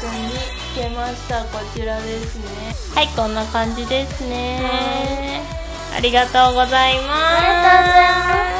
くんにつけました。こちらですね。はいこんな感じですね。ありがとうございます。ありがと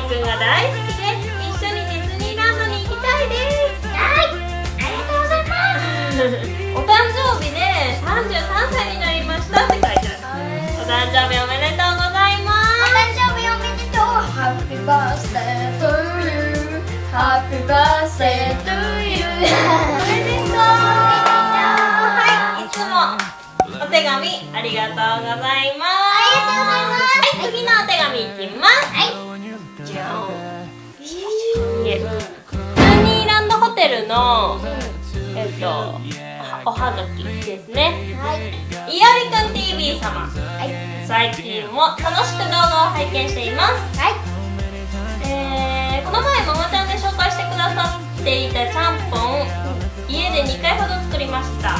いおりくんが大好きで一緒にディズニーランドに行きたいですはいありがとうございますお誕生日で33歳になりましたって書いてある。お誕生日おめでとうございおま誕生日おめでとう Happy birthday to you Happy birthday to you おめでとう。はいいつもお手紙ありがとうございます。はい次のお手紙いきます。はいじゃんいえ。ディズニーランドホテルのえっとおはがきですね。はい。いおりくん TV 様。はい。最近も楽しく動画を拝見しています。はい。えー、この前ママちゃんで紹介してくださっていたちゃんぽん家で2回ほど作りました。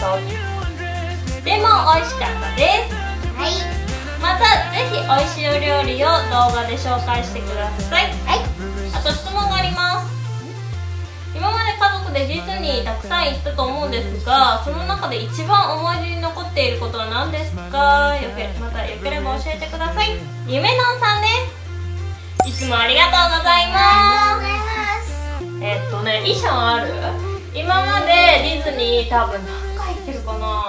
とっても美味しかったです。はいまたぜひ美味しいお料理を動画で紹介してください。はい。あと質問があります。今まで家族でディズニーたくさん行ったと思うんですがその中で一番思い出に残っていることは何ですか？よけまたよければ教えてください。ゆめのんさんです。いつもありがとうございます。えっとね衣装ある？今までディズニー多分何回行ってるかな？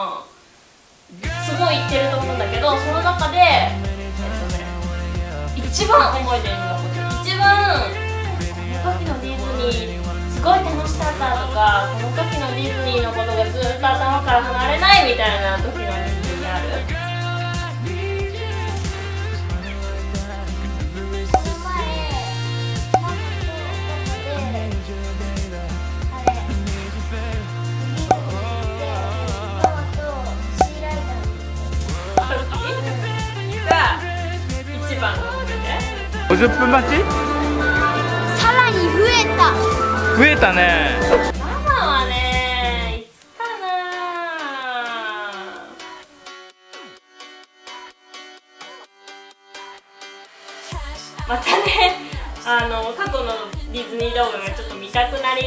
も行ってると思うんだけどその中でえっとね一番覚えてるのが一番この時のディズニーすごい楽しかったとかこの時のディズニーのことがずっと頭から離れないみたいな時の50分待ち？さらに増えた。増えたね。ママはねいつかな。またねあの過去のディズニー動画がちょっと見たくなり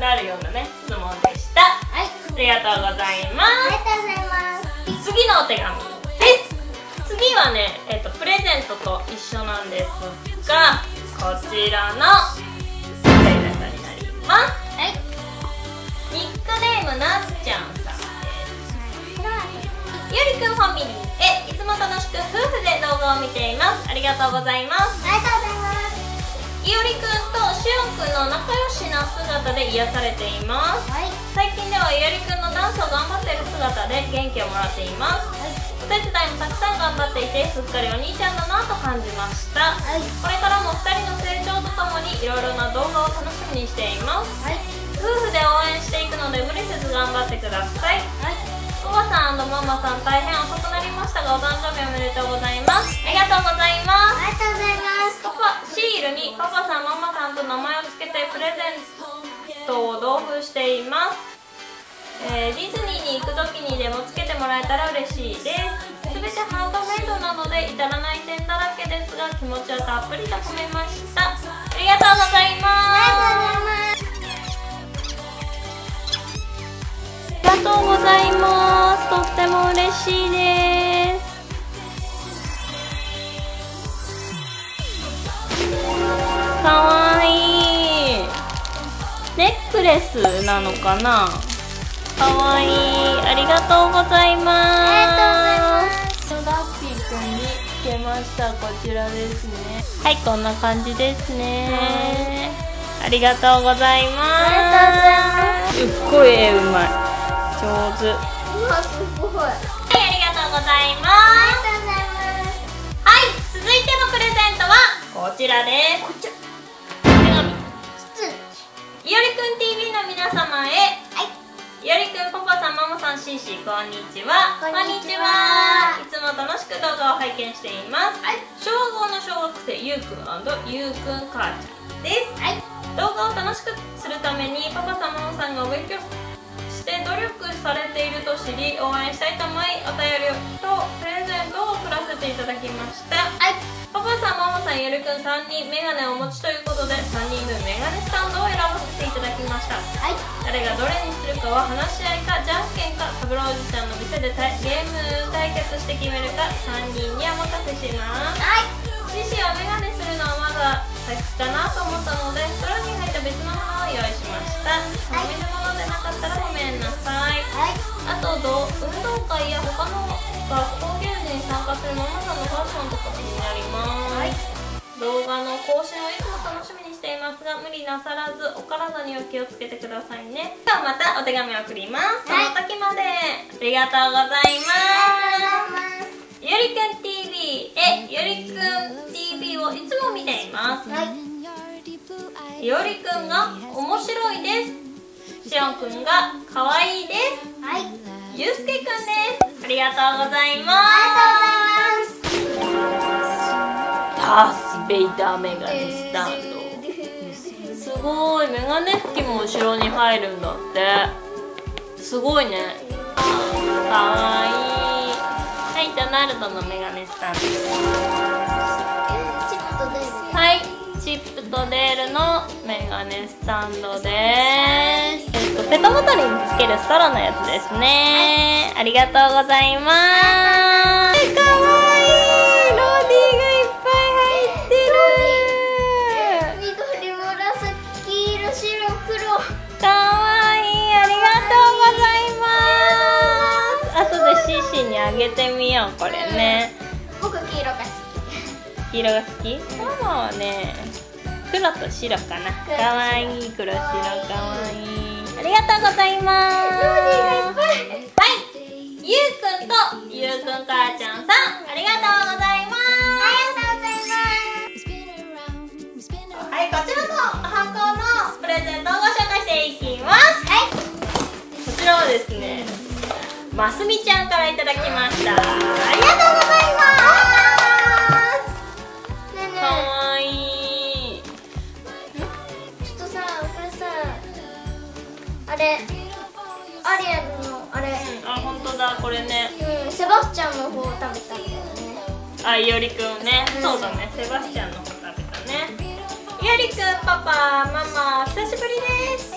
なるようなね質問でした。はい。ありがとうございまありがとうございますす。次のお手紙です。次はね、えっとプレゼントと一緒なんですがこちらのプレゼントになります。はい。ニックネームなすちゃんさんです。ゆりくんファミリーへいつも楽しく夫婦で動画を見ています。ありがとうございます。ありがとうございます。いおりくんとしおんくんの仲良しな姿で癒されています。はい。最近ではいおりくんのダンスを頑張っている姿で元気をもらっていますお手伝いもたくさん頑張っていてすっかりお兄ちゃんだなと感じました。はい。これからも2人の成長とともにいろいろな動画を楽しみにしています。はい。夫婦で応援していくので無理せず頑張ってください。はい。おばさんママさん大変遅くなりましたがお誕生日おめでとうございます。ありがとうございます。ありがとうございます。パパシールにパパさんママさんと名前を付けてプレゼントを同封しています、えーディズニーに行く時にでもつけてもらえたら嬉しいです。全てハンドメイドなので至らない点だらけですが気持ちはたっぷりと込めました。ありがとうございますありがとうございます。ありがとうございます。とっても嬉しいです。かわいい。ネックレスなのかな？かわいい。ありがとうございます。ありがとうございますラッピーくんにつけました。こちらですね。はいこんな感じですね。ありがとうございます。あすっごい絵うまい上手はうわすごいあいありがとうございまりがとうございます。はい続いてのプレゼントはこちらです。こっち。手紙。ついおりくん TV の皆様へはいいおりくんパパさんママさんシンシーこんにちは。こんにちは。いつも楽しく動画を拝見しています、はい。小5の小学生ゆうくんゆうくん母ちゃんです。はい。動画を楽しくするためにパパさんママさんがお勉強して努力されていると知り応援したいと思いお便りとプレゼントを送らせていただきました。はい。パパさんママさんゆるくん3人メガネをお持ちということで3人分メガネスタンドを選ばせていただきました。はい。誰がどれにするかは話し合いかじゃんけんかサブローおじちゃんの店でたゲーム対決して決めるか3人にお任せします。はい。獅子はメガネするのはまだ先かなと思ったので袋に入った別のものを用意しました。はい。飲めるものでなかったらごめんなさい。はい。あとど運動会や更新をいつも楽しみにしていますが無理なさらずお体にお気をつけてくださいね。ではまたお手紙を送ります、はい。その時までありがとうございます。ゆりくん TV えゆりくん TV をいつも見ています。はい。よりくんが面白いです。しおんくんが可愛いです。はい。ゆうすけくんです。ありがとうございまあす。ダース・ベイダーメガネスタンドすごいメガネ拭きも後ろに入るんだってすごいねかわいいはいドナルドのメガネスタンドはい、チップとデールのメガネスタンドです。えっと、ペットボトルにつけるストローのやつですね。ありがとうございます。あげてみようこれね。僕黄色が好黄色が好き？ママはね。黒と白かな。かわいい黒白かわい。いありがとうございます。はいゆうくんとゆうくん母ちゃんさんありがとうございます。はい、こちらの箱のプレゼントをご紹介していきます。はい。こちらはですね、ますみちゃんからいただきました。ありがとうございます。ねえねかわいい。えちょっとさこれさあれアリエルのあれうん、あ、本当だ、これね。うんセバスチャンの方を食べたんだよねあ、いおりくんね、うんそうだね、セバスチャンの方食べたね。いおりくん、パパ、ママ、久しぶりです。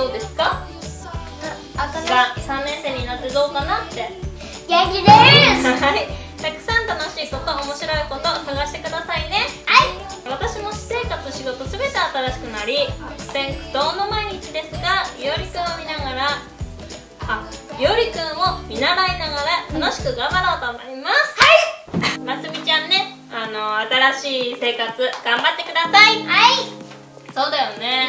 どうですか？が3年生になってどうかなって。元気です。はい。たくさん楽しいこと面白いことを探してくださいね。はい。私も私生活仕事すべて新しくなり悪戦苦闘の毎日ですがいおりくんを見ながらあいおりくんを見習いながら楽しく頑張ろうと思います。はい。ますみちゃんねあの新しい生活頑張ってください。はい。そうだよね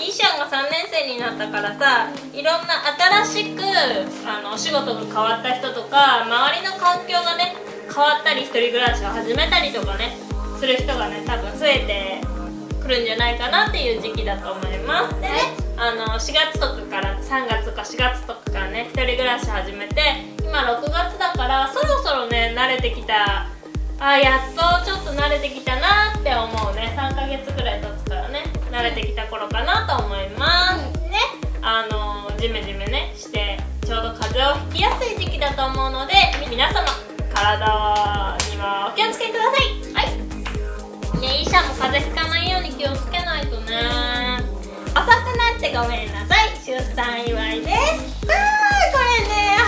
うんいいシャンが3年生になったからさいろんな新しくあのお仕事が変わった人とか周りの環境がね変わったり一人暮らしを始めたりとかねする人がね多分増えてくるんじゃないかなっていう時期だと思います。でねあの4月とかから3月とか4月とかからね一人暮らし始めて今6月だからそろそろね慣れてきたあやっとちょっと慣れてきたなって思うね。3ヶ月ぐらい経つからね。慣れてきた頃かなと思います、うん、ね。あのジメジメねしてちょうど風邪をひきやすい時期だと思うので皆様体にはお気をつけください。はい。ね医者も風邪ひかないように気をつけないとね。遅くなってごめんなさい。出産祝いです。あーこれね。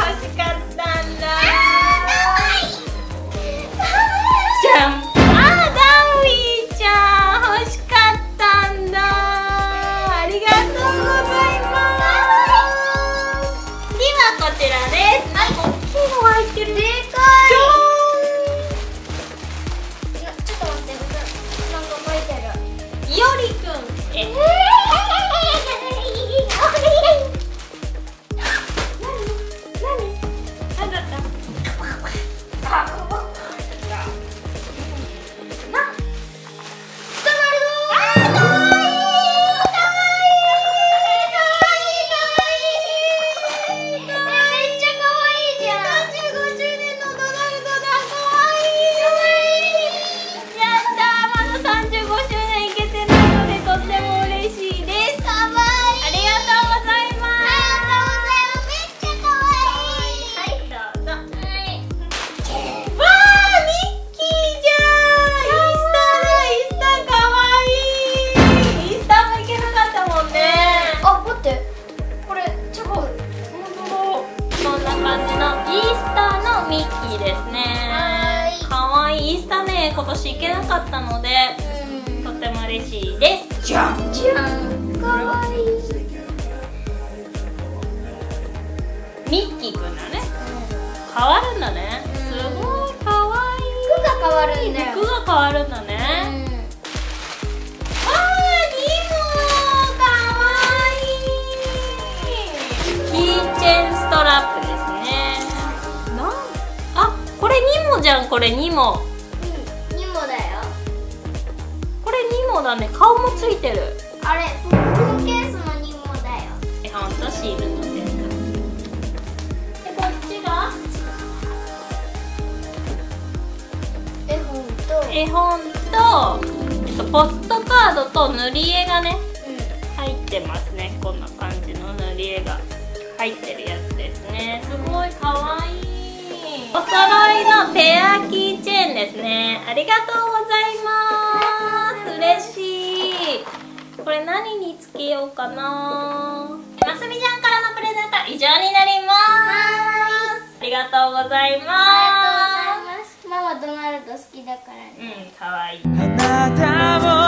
いイースターね今年行けなかったのでとっても嬉しいです。じゃんじゃん。かわいいミッキーくんだね。変わるんだね。すごいかわ服が変わるいいんだよ。服が変わるんだね、これニモうんにもだよ。これニモだね。顔もついてる。あれポップケースのにもだよ。絵本とシールのセットでこっちが？絵本と。絵本と、えっと、ポストカードと塗り絵がねう入ってますね。こんな感じの塗り絵が入ってるやつですね。ありがとうございます。嬉しい。これ何につけようかな。ますみちゃんからのプレゼントは以上になります。ありがとうございんます。ママドナルド好きだからすね。うんかわいい